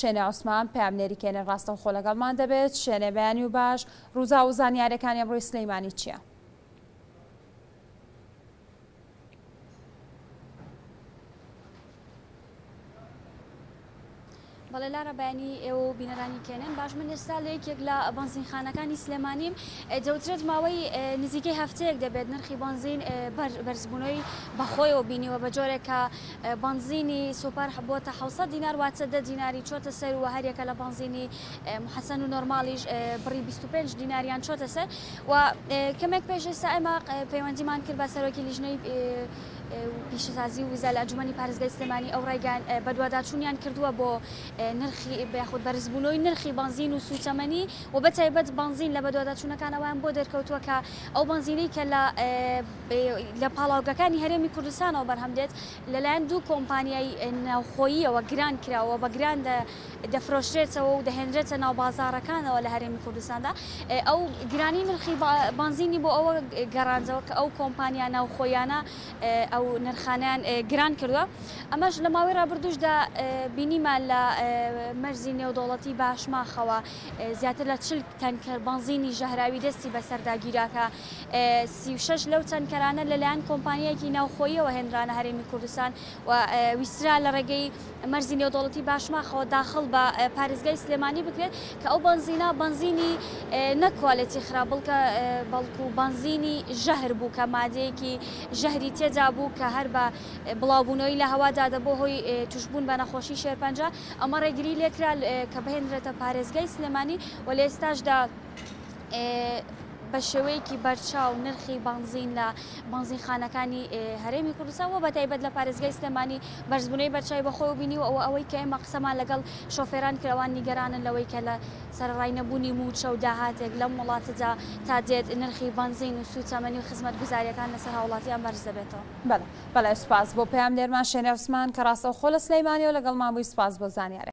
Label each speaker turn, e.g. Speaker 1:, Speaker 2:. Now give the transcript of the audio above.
Speaker 1: شێنێ عوسمان، پەیامنێری کێنێ ڕاستەوخۆ لەگەڵمان دەبێت، شێنێ بەیانی و باش، ڕووداو و زانیاریەکانی ئەمڕۆی سلیمانی چیە؟
Speaker 2: بەڵێ لارا بەیانی ئێوە و بینەرانی کێنن باش من ئێستا لە یەکێک لە بەنزینخانەکانی سلێمانیم دەوترێت ماوەی نزیکەی هەفتەیەک دەبێت نرخی بەنزین بەرزبوونەوەی بەخۆیەوە بینیوە بە جۆرێکە بەنزینی سوپەر بۆتە حەوت سەد دینار واتە دە دیناری چۆتە سەر و هەریەکە لە بەنزینی محەسەن و نۆرماڵیش بڕی 25 دیناریان چۆتە سەر و کەمێک پێش ئێستا ئێمە پەیوەندیمان کرد بە سەرۆکی لیژنەی پیشەسازی و وزە لە ئەنجومەنی پارێزگای سلێمانی ئەو ڕێگەیان بەدواداچوونیان کردووە بۆ نرخی بەخود بەرزبوونەوەی نرخی بەنزین و سووتەمەنی و بە تایبەت بەنزین لە بەدواداچوونەکانەوەیان بۆ دەرکەوتووە کە ئەو بەنزینەی کە لە لە پاڵاوگەکانی هەرێمی کوردستانەوە بەرهەم دێت، لەلایەن دوو کۆمپانیای ناوخۆییەوە گران کراوە و بە گران دەفرۆشرێتەوە و دەهێنرێتە ناو بازاڕەکانەوە لە هەرێمی کوردستاندا، ئەو گرانی نرخی بەنزینی بۆ ئەوە گەڕاندەوە کە ئەو کۆمپانیا ناوخۆییانە ئەو نرخانەیان گران کردووە، ئەمەش لە ماوەی رابردووشدا بینیمان لە مەرزی نێودەوڵەتی باشماخەوە زیاتر لە چل تەنکەر بەنزینی ژەهراوی دەستی بەسەردا گیرا کە سی و شەش لەو تەنکەرانە لەلایەن کۆمپانیایەکی ناوخۆییەوە هێنرانە هەرێمی کوردستان و ویسترا لە ڕێگەی مەرزی نێودەوڵەتی باشماخەوە داخڵ بە پارێزگای سلێمانی بکرێت کە ئەو بەنزینە بەنزینی نەک کوالێتی خراپ بڵکە بەڵکو بەنزینی ژەهر بوو کە مادەیەکی ژەهری تێدا بوو کە هەر بە بڵاوبوونەوەی لە هەوادا دەبووە هۆی تووشبوون بە نەخۆشی شێرپەنجە ئەمە ڕێگری لێکرا کە بهێنرێتە پارێزگای سلێمانی و لە ئێستاشدا بە شێوەیەکی بەرچاو نرخی بەنزین لە بەنزینخانەکانی هەرێمی کوردستان و بەتایبەت لە پارێزگای سلێمانی بەرزبوونەی بەرچای بەخۆی بینی و ئەوە ئەوەی کە ئێمە قسەمان لەگەڵ شۆفێران کرەوان نیگەرانن لەوەی کە لە سەرڕای نەبوونی موچە و داهاتێک لەم وڵاتەدا تا دێت نرخی بەنزین و سووتەمەنی و خزمەت گوزاریەکان لەسەر هاوڵاتیان بەرز دەبێتەوە.
Speaker 1: بەڵێ بەڵێ سوپاس بۆ پەیامنێرمان شێنێ عوسمان کە ڕاستەوخۆ لە سلەیمانیەوە لەگەڵمان بووی سوپاس بۆ زانیارەکەت.